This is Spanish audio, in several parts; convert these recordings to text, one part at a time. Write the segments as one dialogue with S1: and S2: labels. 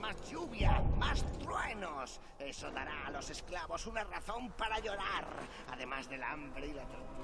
S1: Más lluvia, más truenos. Eso dará a los esclavos una razón para llorar, además del hambre y la tortura.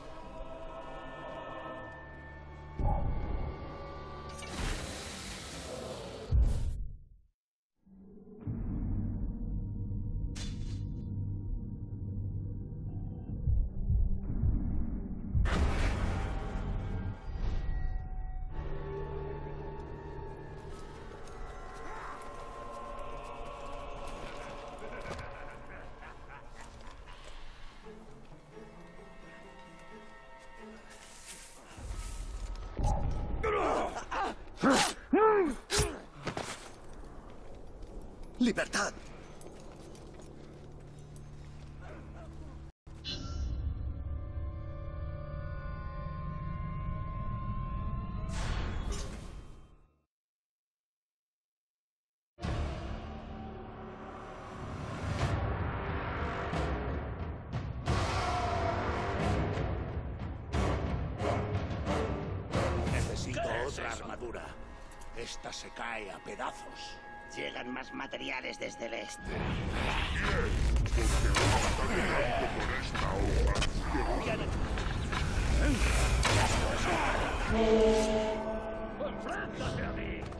S2: Otra armadura. Esta se cae a pedazos.
S1: Llegan más materiales desde el este.
S2: ¡Enfréntate a mí!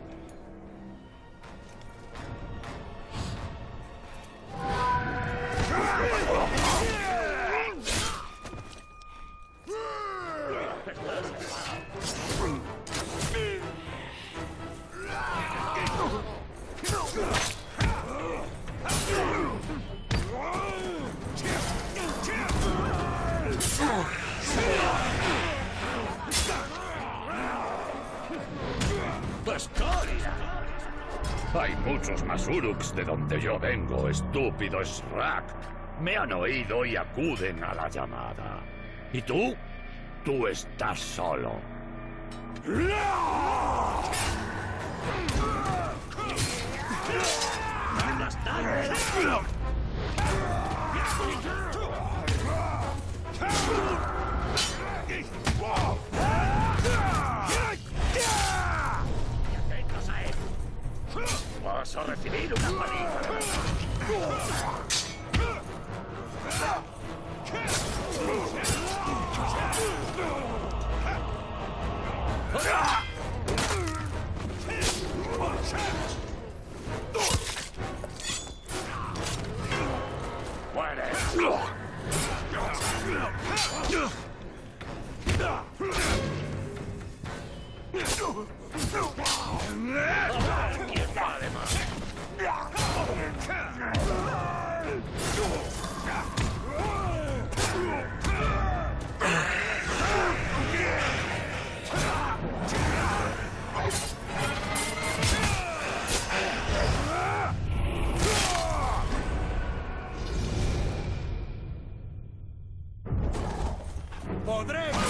S3: Hay muchos más Uruks de donde yo vengo, estúpido Srak. Me han oído y acuden a la llamada. ¿Y tú? Tú estás solo.
S2: ¡Atentos ¡Vas a recibir una paliza! podremos.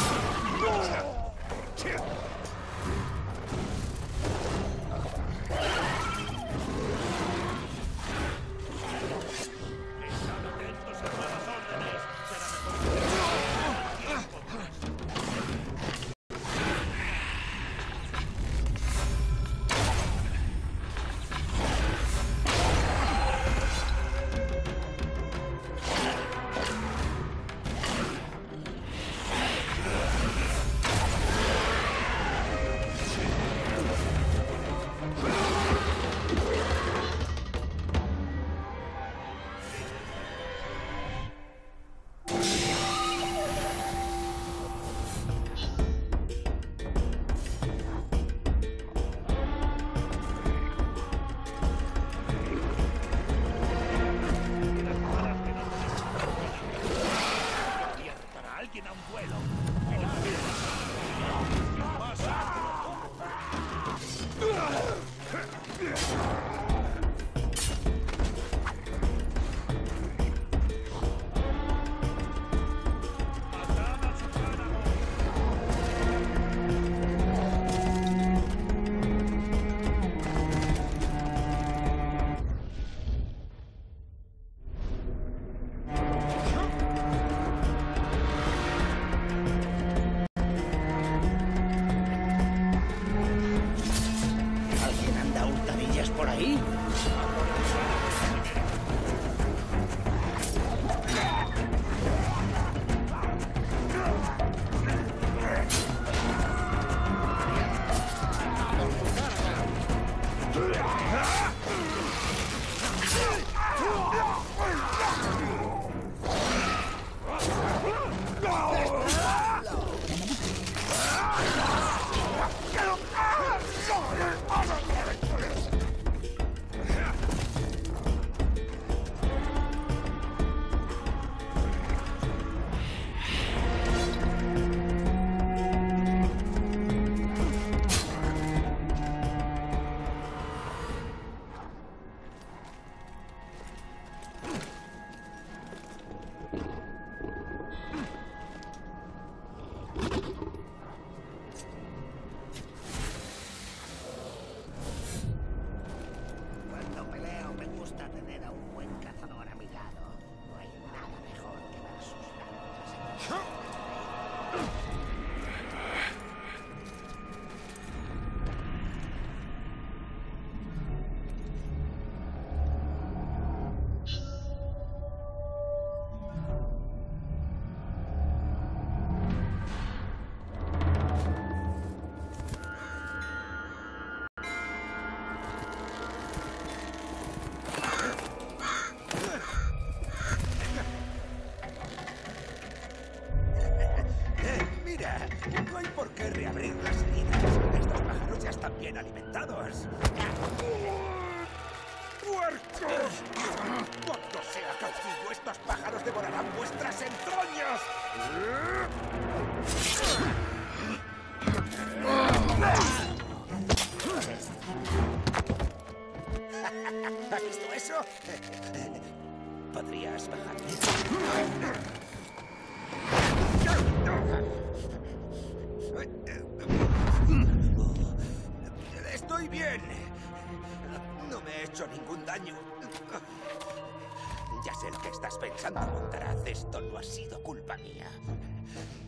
S2: Pensando, Montaraz. Esto no ha sido culpa mía.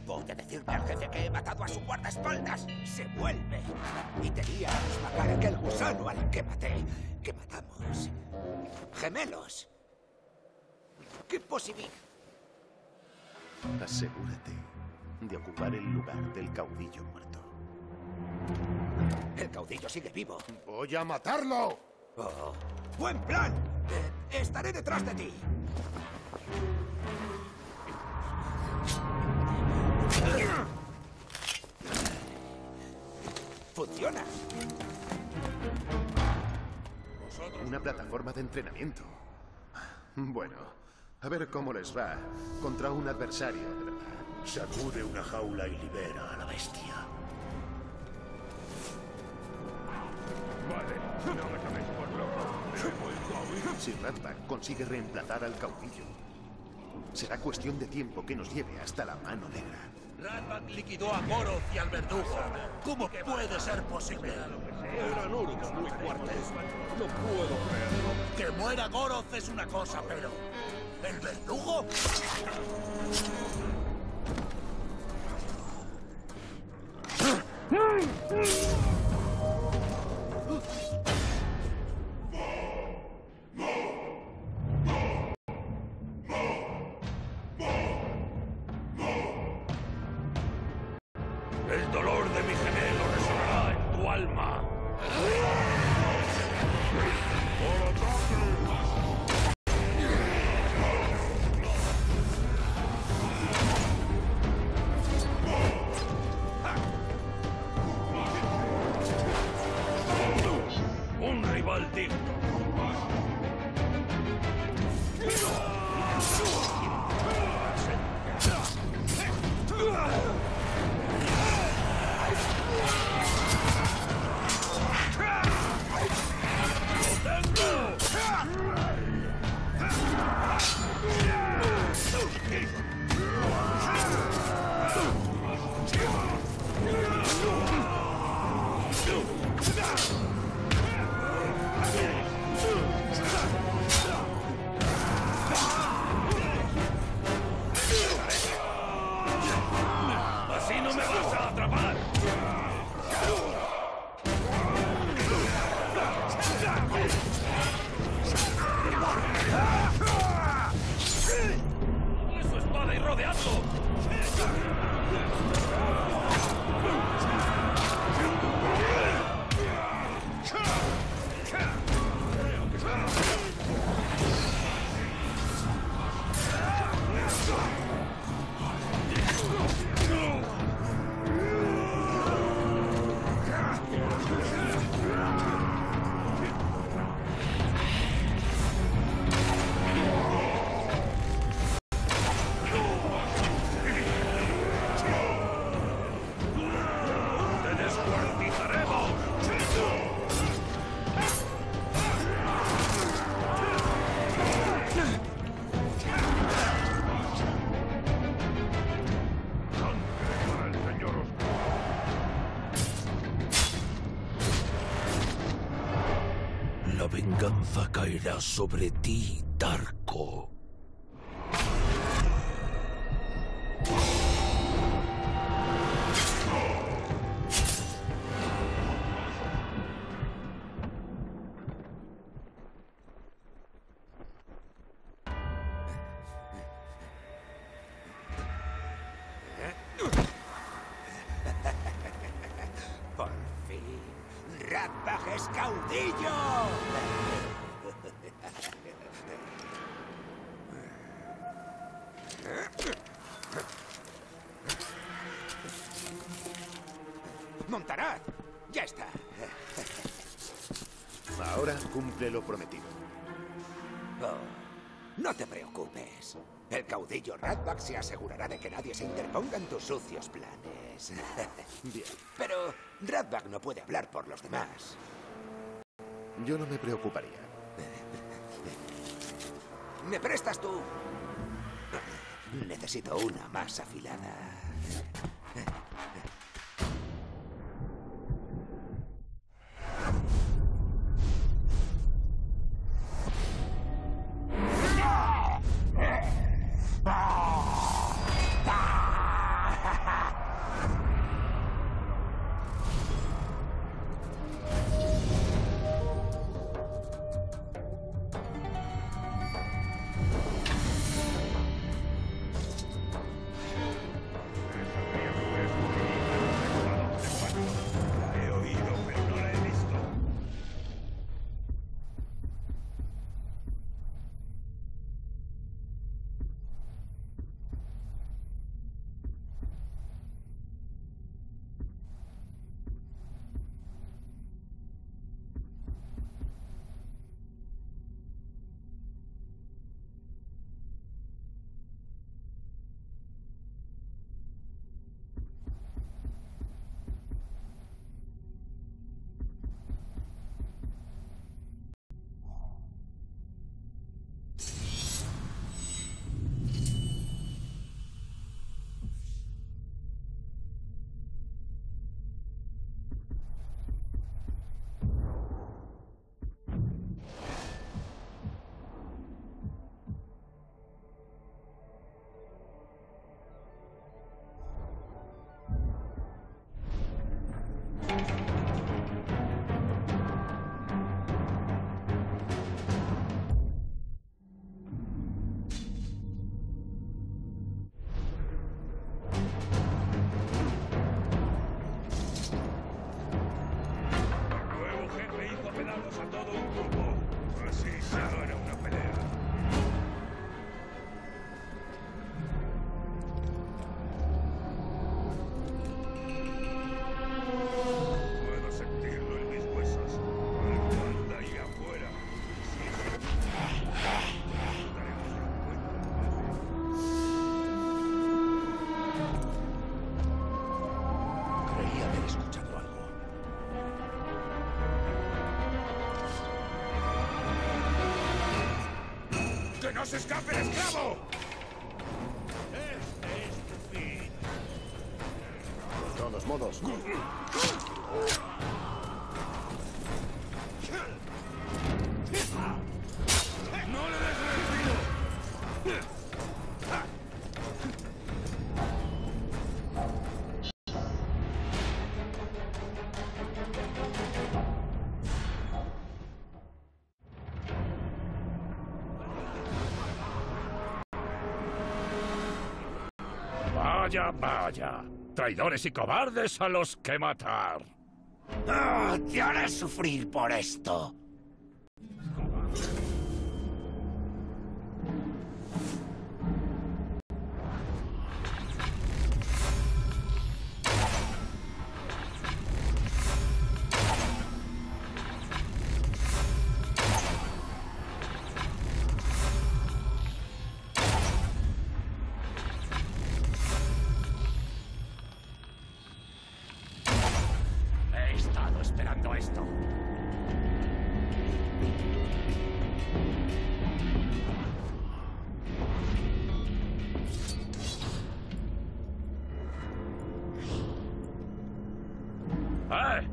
S2: Voy a decirle al jefe que he matado a su guardaespaldas. Se vuelve. Y tenía la misma cara que el gusano al que maté. Que matamos. Gemelos. ¿Qué posibilidad?
S4: Asegúrate de ocupar el lugar del caudillo muerto.
S2: El caudillo sigue vivo.
S4: ¡Voy a matarlo!
S2: Oh, ¡Buen plan! Eh, estaré detrás de ti. Funciona.
S4: Una plataforma de entrenamiento. Bueno, a ver cómo les va contra un adversario de verdad.
S3: Sacude una jaula y libera a la bestia. Vale, no me por loco.
S4: Si Ratback consigue reemplazar al caudillo, será cuestión de tiempo que nos lleve hasta la mano negra.
S5: Ratback liquidó a Goroth y al verdugo. ¿Cómo puede ser posible?
S3: Eran uruks muy fuertes. No puedo creerlo.
S5: Que muera Goroth es una cosa, pero... ¿El verdugo?
S2: La venganza caerá sobre
S4: cumple lo prometido.
S3: Oh, no te preocupes. El caudillo Ratbag se asegurará de que nadie se interponga en tus sucios planes.
S4: Bien,
S3: Pero Ratbag no puede hablar por los demás.
S4: yo no me preocuparía.
S3: ¿Me prestas tú? Necesito una más afilada.
S2: No se escape el esclavo!
S4: De todos modos,
S1: Vaya, vaya. Traidores y cobardes a los que matar.
S3: ¡Ah! ¡Te haré sufrir por esto!
S1: Esto. ¿Eh?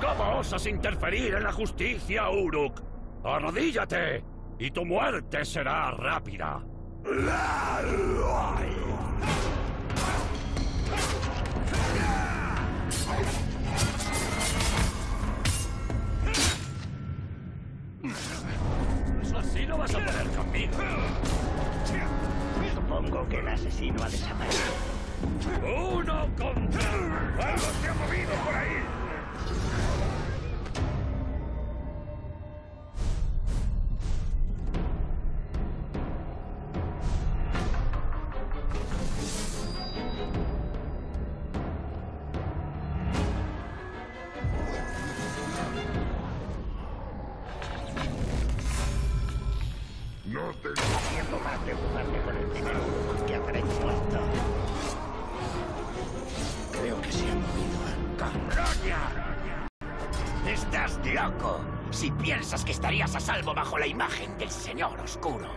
S1: ¿Cómo osas interferir en la justicia, Uruk?
S6: ¡Arrodíllate! Y tu muerte será rápida. No vas a poder conmigo.
S1: Supongo que el asesino ha desaparecido.
S6: ¡Uno contra
S3: ¡Algo se ha movido por ahí!
S1: Se.
S2: ¡Estás loco! Si piensas que estarías a salvo bajo la imagen del Señor Oscuro.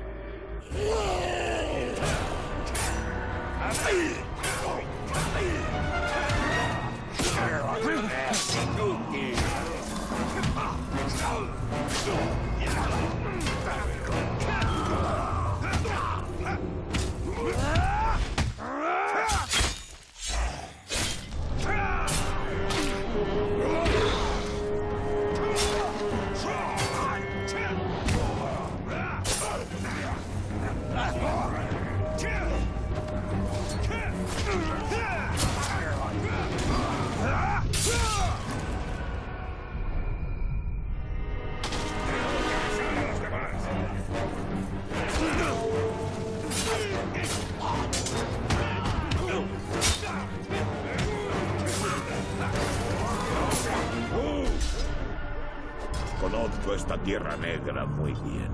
S3: Tierra negra muy bien.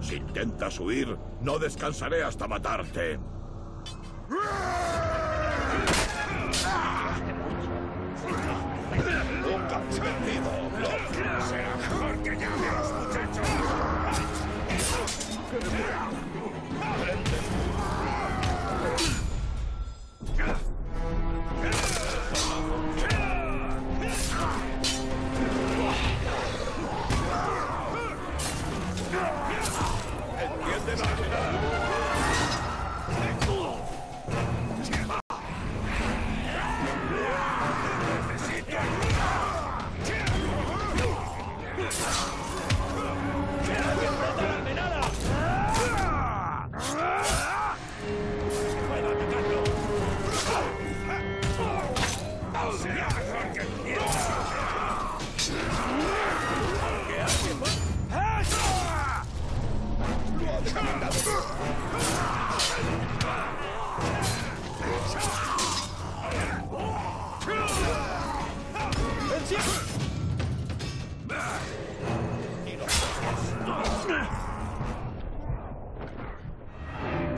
S3: Si intentas huir, no descansaré hasta matarte.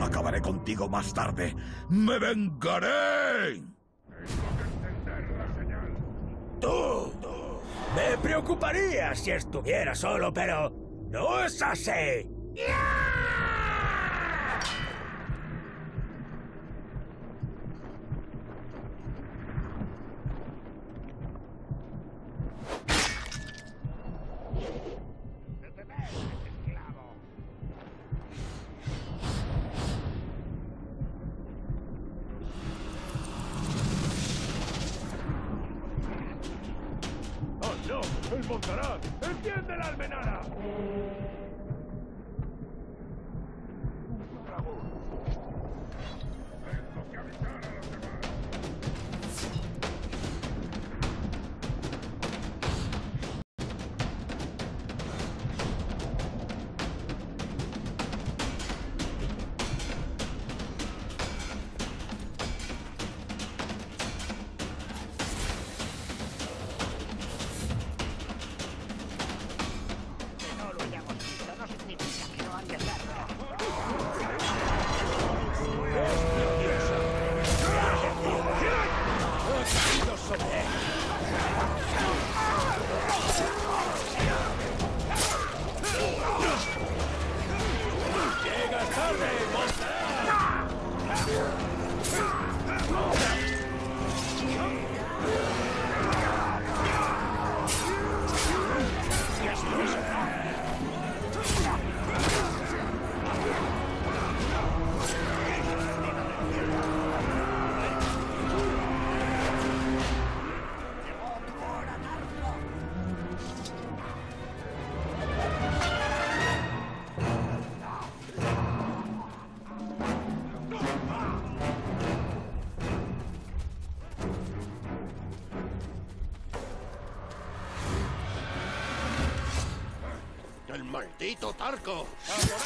S3: Acabaré contigo más tarde. ¡Me vengaré!
S5: ¡Tú! Me preocuparía si estuviera solo, pero no es así.
S3: ¡Enciende la almenara!
S5: Maldito Tarco!
S3: ¿Habéis